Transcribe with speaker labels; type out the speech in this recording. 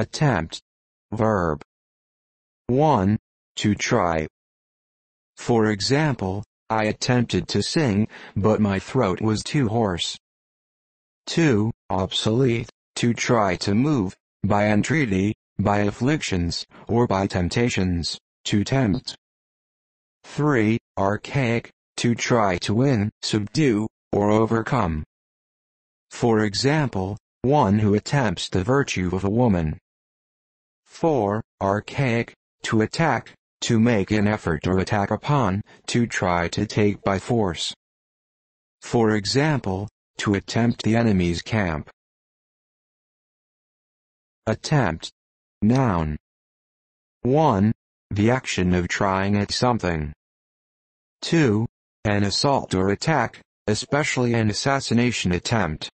Speaker 1: Attempt. Verb. 1. To try. For example, I attempted to sing, but my throat was too hoarse. 2. Obsolete. To try to move, by entreaty, by afflictions, or by temptations, to tempt. 3. Archaic. To try to win, subdue, or overcome. For example, one who attempts the virtue of a woman. 4. Archaic. To attack, to make an effort or attack upon, to try to take by force. For example, to attempt the enemy's camp. Attempt. Noun. 1. The action of trying at something. 2. An assault or attack, especially an assassination attempt.